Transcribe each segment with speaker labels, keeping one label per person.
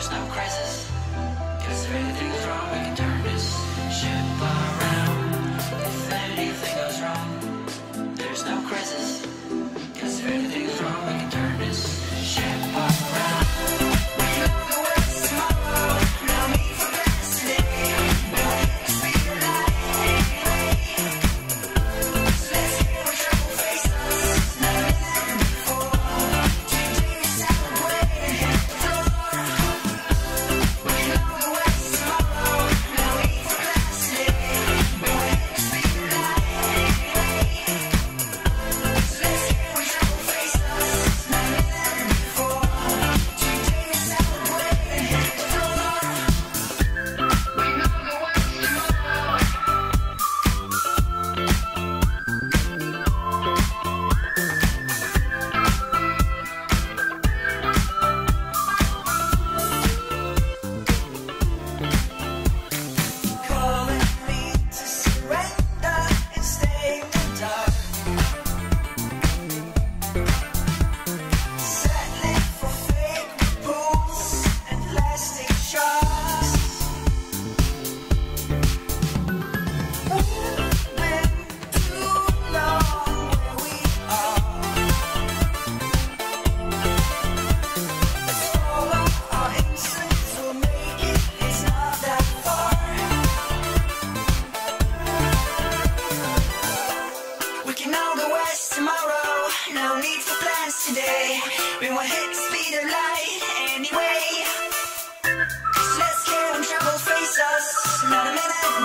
Speaker 1: there's no crisis. If anything's wrong, we can turn this ship around.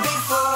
Speaker 1: before.